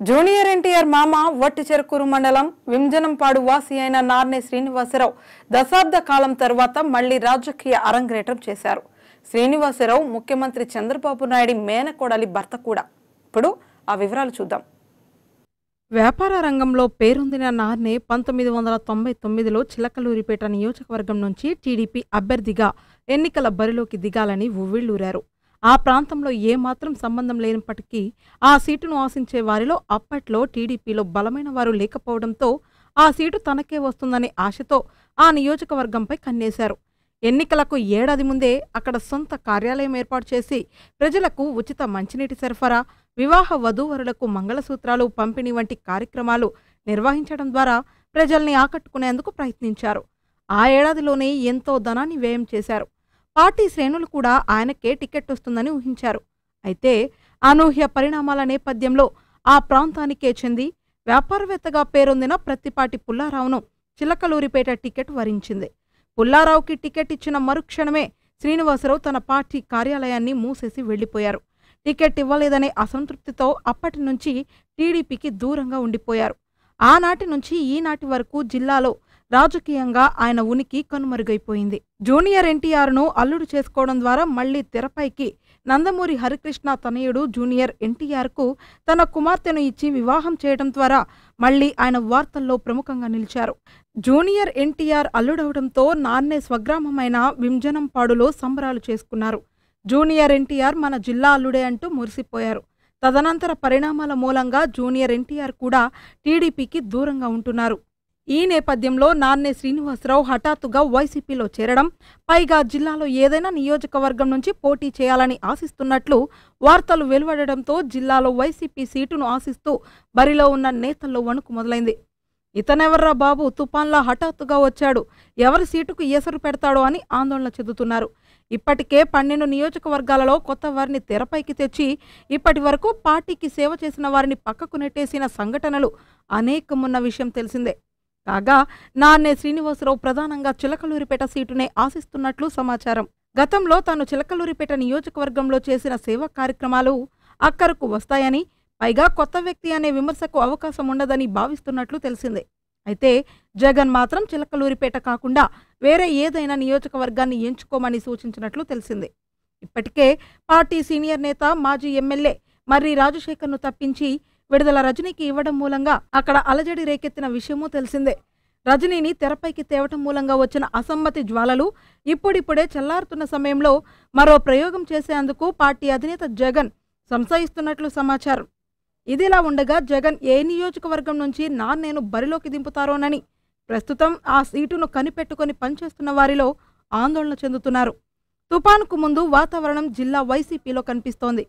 Junior NTR మామ వట్టి చెరుకూరు మండలం వింజనంపాడు వాసి అయిన నార్నే శ్రీనివాసరావు దశాబ్ద కాలం తర్వాత మళ్ళీ రాజకీయ అరంగేటం చేశారు. శ్రీనివాసరావు ముఖ్యమంత్రి చంద్రబాబు నాయుడి మేనకోడలి భర్త కూడా. ఇప్పుడు ఆ వివరాలు చూద్దాం. వ్యాపార రంగంలో పేరొందిన నార్నే పంతొమ్మిది వందల తొంభై తొమ్మిదిలో చిలకలూరిపేట నియోజకవర్గం నుంచి టీడీపీ అభ్యర్థిగా ఎన్నికల బరిలోకి దిగాలని ఉవ్విళ్ళూరారు ఆ ప్రాంతంలో ఏమాత్రం సంబంధం లేనప్పటికీ ఆ సీటును ఆశించే వారిలో అప్పట్లో టీడీపీలో బలమైన వారు లేకపోవడంతో ఆ సీటు తనకే వస్తుందనే ఆశతో ఆ నియోజకవర్గంపై కన్నేశారు. ఎన్నికలకు ఏడాది ముందే అక్కడ సొంత కార్యాలయం ఏర్పాటు చేసి ప్రజలకు ఉచిత మంచినీటి సరఫరా వివాహ వధూవరులకు మంగళసూత్రాలు పంపిణీ వంటి కార్యక్రమాలు నిర్వహించడం ద్వారా ప్రజల్ని ఆకట్టుకునేందుకు ప్రయత్నించారు. ఆ ఏడాదిలోనే ఎంతో ధనాన్ని వ్యయం చేశారు. పార్టీ శ్రేణులు కూడా ఆయనకే టికెట్ వస్తుందని ఊహించారు. అయితే అనూహ్య పరిణామాల నేపథ్యంలో ఆ ప్రాంతానికే చెంది వ్యాపారవేత్తగా పేరొందిన ప్రత్తిపాటి పుల్లారావును చిలకలూరిపేట టికెట్ వరించింది. పుల్లారావుకి టికెట్ ఇచ్చిన మరుక్షణమే శ్రీనివాసరావు తన పార్టీ కార్యాలయాన్ని మూసేసి వెళ్ళిపోయారు టికెట్ ఇవ్వలేదనే అసంతృప్తితో అప్పటి నుంచి టీడీపీకి దూరంగా ఉండిపోయారు. ఆనాటి నుంచి ఈనాటి వరకు జిల్లాలో రాజకీయంగా ఆయన ఉనికి కనుమరుగైపోయింది. జూనియర్ ఎన్టీఆర్ను అల్లుడు చేసుకోవడం ద్వారా మళ్ళీ తెరపైకి నందమూరి హరికృష్ణ తనయుడు జూనియర్ ఎన్టీఆర్కు తన కుమార్తెను ఇచ్చి వివాహం చేయడం ద్వారా మళ్ళీ ఆయన వార్తల్లో ప్రముఖంగా నిలిచారు. జూనియర్ ఎన్టీఆర్ అల్లుడవడంతో నాన్నే స్వగ్రామమైన వింజనంపాడులో సంబరాలు చేసుకున్నారు. జూనియర్ ఎన్టీఆర్ మన జిల్లా అల్లుడే అంటూ మురిసిపోయారు. తదనంతర పరిణామాల మూలంగా జూనియర్ ఎన్టీఆర్ కూడా టీడీపీకి దూరంగా ఉంటున్నారు. ఈ నేపథ్యంలో నాన్నే శ్రీనివాసరావు హఠాత్తుగా వైసీపీలో చేరడం పైగా జిల్లాలో ఏదైనా నియోజకవర్గం నుంచి పోటీ చేయాలని ఆశిస్తున్నట్లు వార్తలు వెలువడడంతో జిల్లాలో వైసీపీ సీటును ఆశిస్తూ బరిలో ఉన్న నేతల్లో వణుకు మొదలైంది. ఇతనెవర్రా బాబు? తుపాన్లా హఠాత్తుగా వచ్చాడు. ఎవరి సీటుకు ఎసరు పెడతాడో అని ఆందోళన చెందుతున్నారు. ఇప్పటికే పన్నెండు నియోజకవర్గాలలో కొత్త వారిని తెరపైకి తెచ్చి ఇప్పటి వరకు పార్టీకి సేవ చేసిన వారిని పక్కకు నెట్టేసిన సంఘటనలు అనేకమున్న విషయం తెలిసిందే. కాగా నాన్నే శ్రీనివాసరావు ప్రధానంగా చిలకలూరిపేట సీటునే ఆశిస్తున్నట్లు సమాచారం. గతంలో తాను చిలకలూరిపేట నియోజకవర్గంలో చేసిన సేవా కార్యక్రమాలు అక్కరకు వస్తాయని పైగా కొత్త వ్యక్తి అనే విమర్శకు అవకాశం ఉండదని భావిస్తున్నట్లు తెలిసిందే. అయితే జగన్ మాత్రం చిలకలూరిపేట కాకుండా వేరే ఏదైనా నియోజకవర్గాన్ని ఎంచుకోమని సూచించినట్లు తెలిసింది. ఇప్పటికే పార్టీ సీనియర్ నేత మాజీ ఎమ్మెల్యే మర్రి రాజశేఖర్ను తప్పించి విడుదల రజనీకి ఇవ్వడం మూలంగా అక్కడ అలజడి రేకెత్తిన విషయమూ తెలిసిందే. రజనీని తెరపైకి తేవటం మూలంగా వచ్చిన అసమ్మతి జ్వాలలు ఇప్పుడిప్పుడే చల్లారుతున్న సమయంలో మరో ప్రయోగం చేసేందుకు పార్టీ అధినేత జగన్ సంశయిస్తున్నట్లు సమాచారం. ఇదిలా ఉండగా జగన్ ఏ నియోజకవర్గం నుంచి నా నేను బరిలోకి దింపుతారోనని ప్రస్తుతం ఆ సీటును కనిపెట్టుకొని పనిచేస్తున్న వారిలో ఆందోళన చెందుతున్నారు. తుపానుకు ముందు వాతావరణం జిల్లా వైసీపీలో కనిపిస్తోంది.